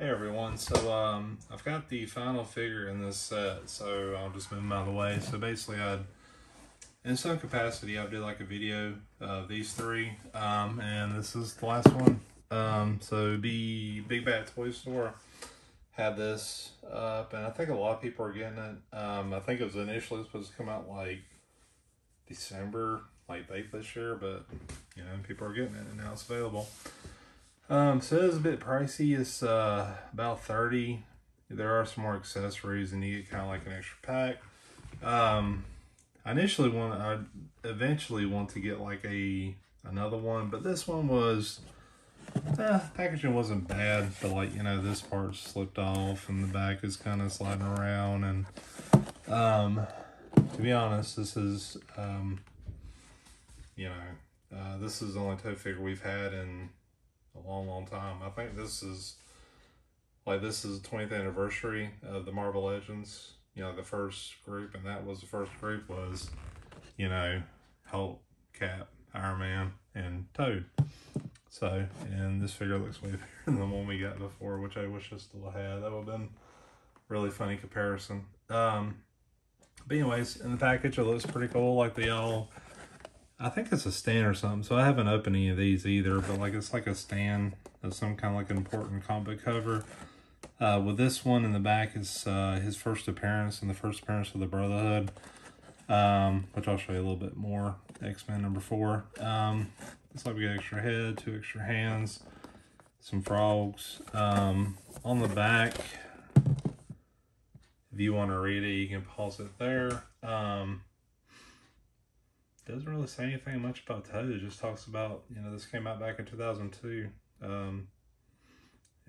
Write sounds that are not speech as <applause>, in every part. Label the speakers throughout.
Speaker 1: Hey everyone, so um, I've got the final figure in this set, so I'll just move them out of the way. So basically I'd, in some capacity, I did like a video of these three, um, and this is the last one. Um, so be Big Bad Toy Store had this up, and I think a lot of people are getting it. Um, I think it was initially supposed to come out like December, like late this year, but you know, people are getting it, and now it's available. Um, so it's a bit pricey. It's uh, about 30 There are some more accessories and you get kind of like an extra pack. Um, I initially want, I eventually want to get like a another one, but this one was, eh, packaging wasn't bad, but like, you know, this part slipped off and the back is kind of sliding around. And um, to be honest, this is, um, you know, uh, this is the only Toad figure we've had in a long, long time. I think this is like this is the 20th anniversary of the Marvel Legends. You know, the first group, and that was the first group was, you know, Hulk, Cap, Iron Man, and Toad. So, and this figure looks way <laughs> better than the one we got before, which I wish I still had. That would have been really funny comparison. Um, but anyways, in the package, it looks pretty cool. Like they all I think it's a stand or something. So I haven't opened any of these either, but like it's like a stand of some kind of like an important comic cover. Uh, with this one in the back is uh, his first appearance and the first appearance of the Brotherhood, um, which I'll show you a little bit more. X-Men number four. Um, like we got extra head, two extra hands, some frogs. Um, on the back, if you want to read it, you can pause it there. Um, doesn't really say anything much about Toad. It just talks about, you know, this came out back in 2002 um,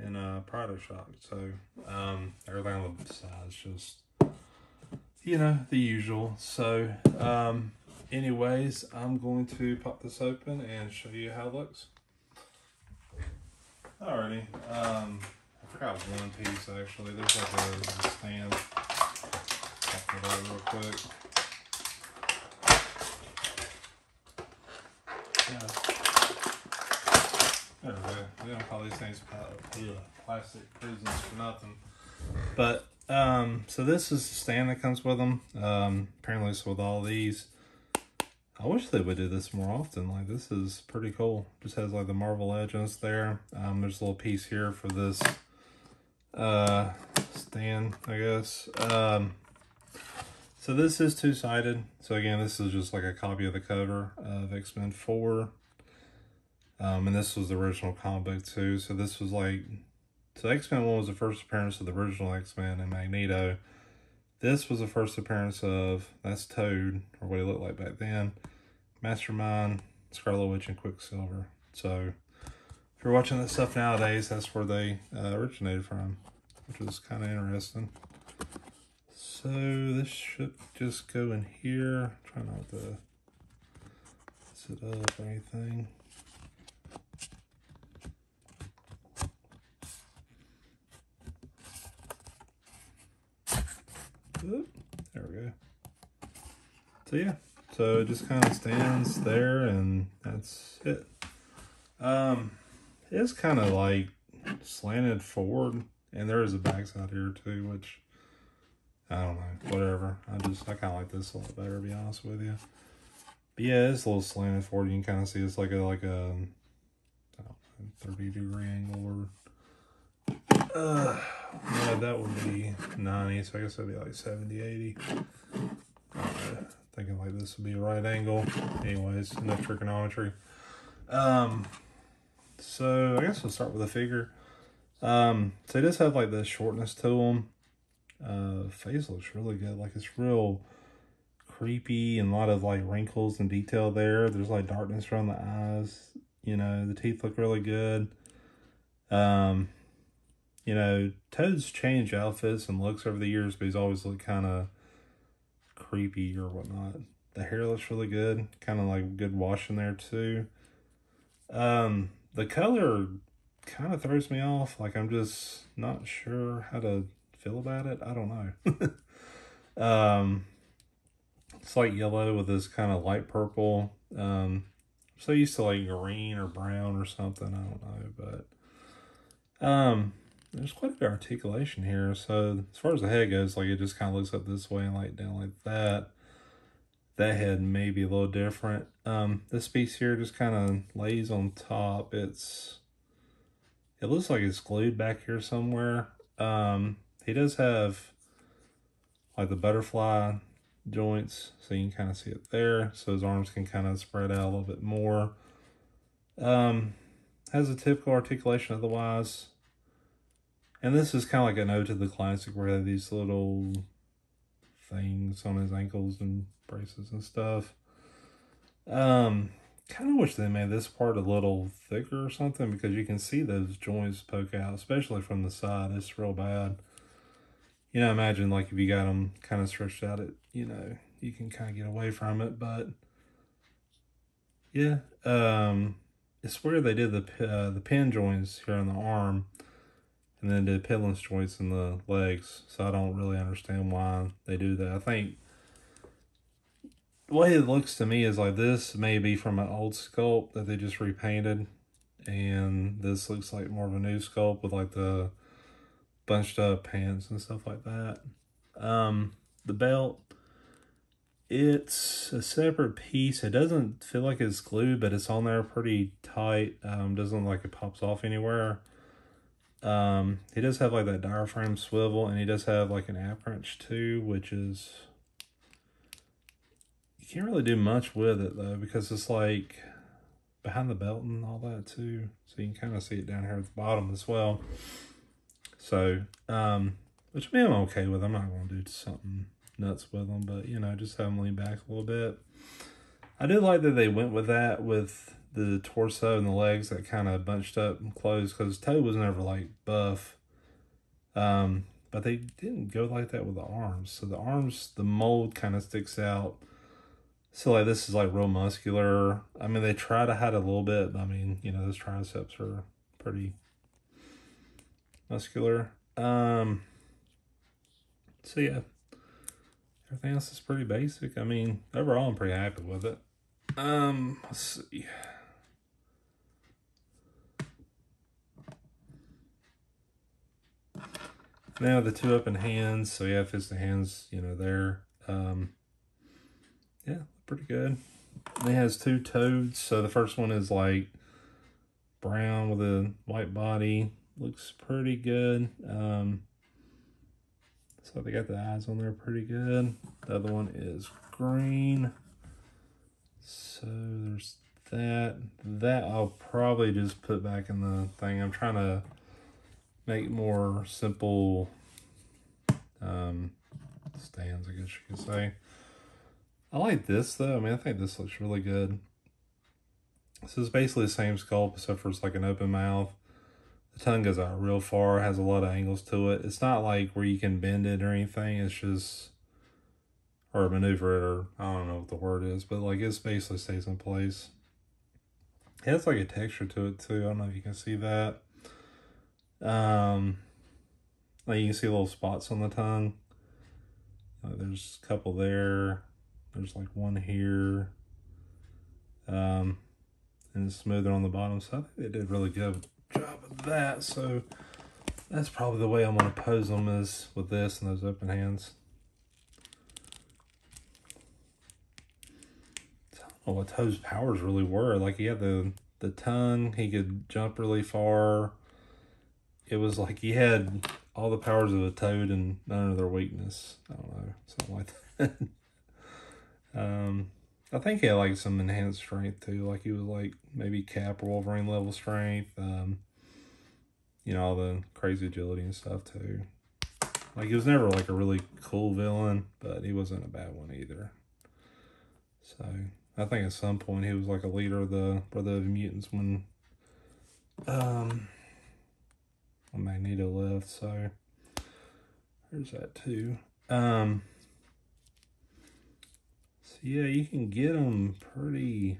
Speaker 1: in uh, Prado Shock. So um, everything on the side is just, you know, the usual. So um, anyways, I'm going to pop this open and show you how it looks. Alrighty. Um, I forgot one piece actually. There's like a, a stand. Pop it out real quick. Yeah. We don't call these things plastic prisons for nothing. But, um, so this is the stand that comes with them. Um, apparently it's with all these. I wish they would do this more often. Like, this is pretty cool. Just has, like, the Marvel Legends there. Um, there's a little piece here for this, uh, stand, I guess. Um, so this is two-sided. So again, this is just like a copy of the cover of X-Men 4. Um, and this was the original comic book too. So this was like, so X-Men 1 was the first appearance of the original X-Men and Magneto. This was the first appearance of, that's Toad, or what he looked like back then. Mastermind, Scarlet Witch, and Quicksilver. So if you're watching this stuff nowadays, that's where they uh, originated from, which is kind of interesting. So this should just go in here. Try not to mess it up or anything. Oop, there we go. So yeah, so it just kind of stands there and that's it. Um, it's kind of like slanted forward and there is a backside here too, which I don't know, whatever. I just, I kind of like this a lot better, to be honest with you. But yeah, it's a little slanted forward. You can kind of see it's like a, like a, know, 30 degree angle or, uh, yeah, that would be 90, so I guess that'd be like 70, 80. Uh, thinking like this would be a right angle. Anyways, enough trigonometry. Um, so I guess we'll start with the figure. Um, so it does have like the shortness to them uh, face looks really good. Like it's real creepy and a lot of like wrinkles and detail there. There's like darkness around the eyes. You know, the teeth look really good. Um, you know, Toad's changed outfits and looks over the years, but he's always looked kind of creepy or whatnot. The hair looks really good. Kind of like good wash in there too. Um, the color kind of throws me off. Like I'm just not sure how to feel about it. I don't know. <laughs> um, it's like yellow with this kind of light purple. Um, so used to like green or brown or something. I don't know, but um, there's quite a bit of articulation here. So as far as the head goes, like it just kind of looks up this way and like down like that. That head may be a little different. Um, this piece here just kind of lays on top. It's it looks like it's glued back here somewhere. Um, he does have like the butterfly joints, so you can kind of see it there. So his arms can kind of spread out a little bit more. Um, has a typical articulation otherwise. And this is kind of like an ode to the classic where they have these little things on his ankles and braces and stuff. Um, kind of wish they made this part a little thicker or something because you can see those joints poke out, especially from the side. It's real bad. You know, imagine like if you got them kind of stretched out, it you know you can kind of get away from it. But yeah, um, it's where they did the uh, the pin joints here on the arm, and then did pinless joints in the legs. So I don't really understand why they do that. I think the way it looks to me is like this may be from an old sculpt that they just repainted and this looks like more of a new sculpt with like the bunched up pants and stuff like that um the belt it's a separate piece it doesn't feel like it's glued but it's on there pretty tight um doesn't like it pops off anywhere um he does have like that diaphragm swivel and he does have like an ab crunch too which is you can't really do much with it though because it's like behind the belt and all that too. So you can kind of see it down here at the bottom as well. So, um, which mean, I'm okay with. I'm not going to do something nuts with them, but you know, just have them lean back a little bit. I do like that they went with that with the torso and the legs that kind of bunched up and closed because Toad was never like buff. Um, but they didn't go like that with the arms. So the arms, the mold kind of sticks out so like this is like real muscular. I mean, they try to hide a little bit. I mean, you know, those triceps are pretty muscular. Um. So yeah, everything else is pretty basic. I mean, overall, I'm pretty happy with it. Um. Let's see. Now the two open hands. So yeah, fist the hands, you know, there. Um. Yeah, pretty good. It has two toads. So the first one is like brown with a white body. Looks pretty good. Um, so they got the eyes on there pretty good. The other one is green. So there's that. That I'll probably just put back in the thing. I'm trying to make more simple um, stands, I guess you could say. I like this though. I mean, I think this looks really good. This is basically the same sculpt except for it's like an open mouth. Tongue goes out real far, has a lot of angles to it. It's not like where you can bend it or anything. It's just, or maneuver it, or I don't know what the word is, but like it basically stays in place. It has like a texture to it too. I don't know if you can see that. Um, like you can see little spots on the tongue. Uh, there's a couple there. There's like one here. Um, and it's smoother on the bottom. So I think they did really good job of that. So that's probably the way I'm going to pose them is with this and those open hands. I don't know what Toad's powers really were. Like he had the, the tongue, he could jump really far. It was like he had all the powers of a toad and none of their weakness. I don't know, something like that. <laughs> Um, I think he had like some enhanced strength too. Like he was like maybe Cap Wolverine level strength. Um, you know, all the crazy agility and stuff too. Like he was never like a really cool villain, but he wasn't a bad one either. So I think at some point he was like a leader of the Brotherhood of Mutants when um when Magneto left. So there's that too. Um yeah, you can get them pretty,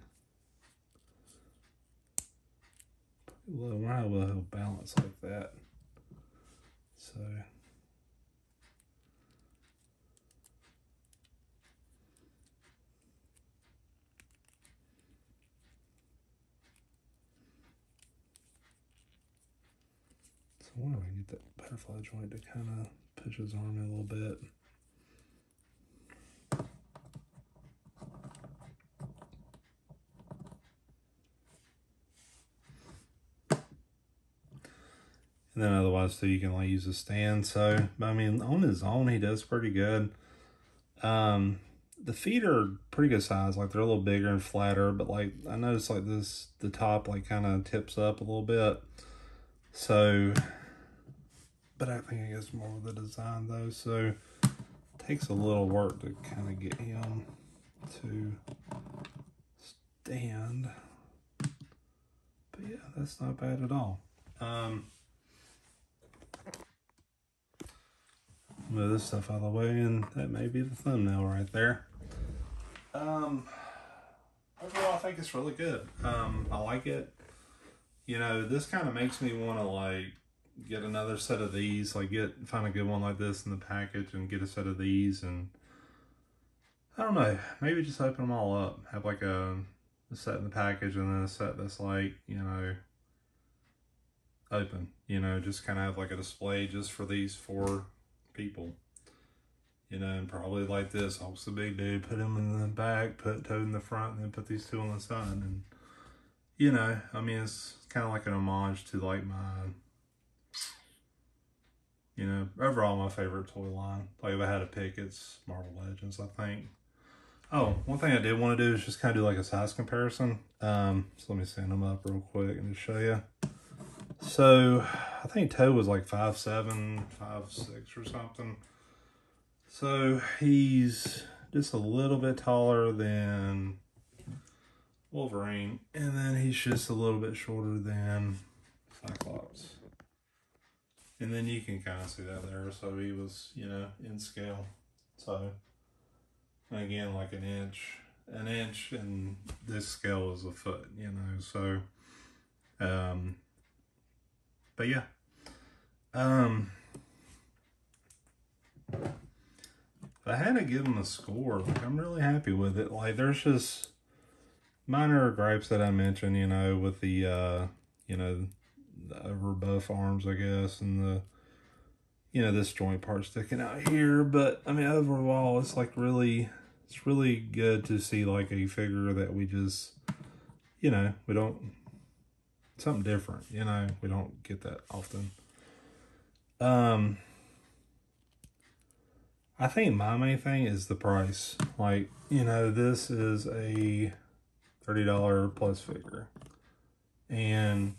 Speaker 1: pretty low. I will have balance like that. So. So I wonder if I can get that butterfly joint to kind of push his arm a little bit. And then otherwise too, you can like use a stand. So, I mean, on his own, he does pretty good. Um, the feet are pretty good size. Like they're a little bigger and flatter, but like I noticed like this, the top like kind of tips up a little bit. So, but I think it gets more with the design though. So it takes a little work to kind of get him to stand. But yeah, that's not bad at all. Um, move this stuff out of the way and that may be the thumbnail right there. Um, overall, I think it's really good. Um, I like it. You know, this kind of makes me want to like get another set of these, like get find a good one like this in the package and get a set of these and I don't know, maybe just open them all up. Have like a, a set in the package and then a set that's like, you know, open, you know, just kind of have like a display just for these four people. You know, and probably like this, Hulk's the big dude, put him in the back, put Toad in the front, and then put these two on the side. And, you know, I mean, it's kind of like an homage to like my, you know, overall my favorite toy line. Like if I had to pick, it's Marvel Legends, I think. Oh, one thing I did want to do is just kind of do like a size comparison. Um, so let me stand them up real quick and just show you. So I think Toad was like five seven, five six or something. So he's just a little bit taller than Wolverine, and then he's just a little bit shorter than Cyclops. And then you can kind of see that there. So he was, you know, in scale. So again, like an inch, an inch, and this scale is a foot, you know. So, um, but yeah. Um, if I had to give them a score, like I'm really happy with it. Like there's just minor gripes that I mentioned, you know, with the uh, you know, the over buff arms, I guess, and the you know, this joint part sticking out here. But I mean overall it's like really it's really good to see like a figure that we just you know, we don't something different. You know, we don't get that often. Um, I think my main thing is the price. Like, you know, this is a $30 plus figure. And,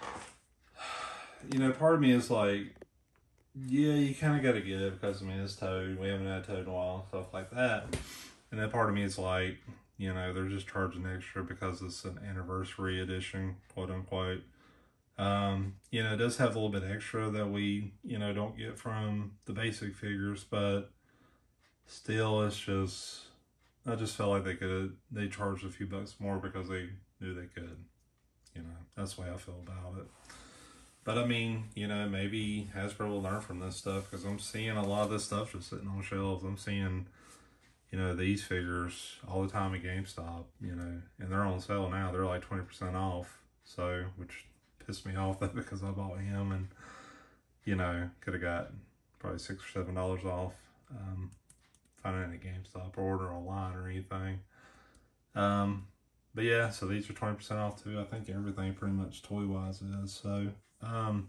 Speaker 1: <sighs> you know, part of me is like, yeah, you kind of got to get it because, I mean, it's Toad. We haven't had Toad in a while, stuff like that. And then part of me is like, you know, they're just charging extra because it's an anniversary edition, quote unquote. Um, you know, it does have a little bit extra that we, you know, don't get from the basic figures, but still, it's just, I just felt like they could, they charged a few bucks more because they knew they could. You know, that's the way I feel about it. But I mean, you know, maybe Hasbro will learn from this stuff because I'm seeing a lot of this stuff just sitting on shelves. I'm seeing you know, these figures all the time at GameStop, you know, and they're on sale now. They're like 20% off. So, which pissed me off <laughs> that because I bought him and, you know, could have got probably six or seven dollars off. Um, finding it at GameStop or order online or anything. Um, but yeah, so these are 20% off too. I think everything pretty much toy wise is. So, um,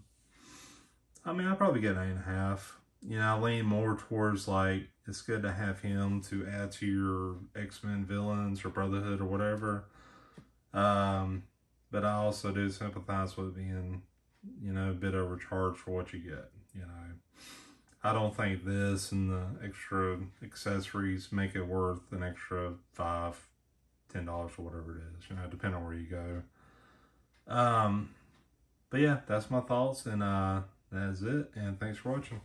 Speaker 1: I mean, I'll probably get an eight and a half. You know, I lean more towards like it's good to have him to add to your X-Men villains or Brotherhood or whatever. Um, but I also do sympathize with being, you know, a bit overcharged for what you get. You know, I don't think this and the extra accessories make it worth an extra five, ten dollars or whatever it is. You know, depending on where you go. Um, but yeah, that's my thoughts, and uh, that's it. And thanks for watching.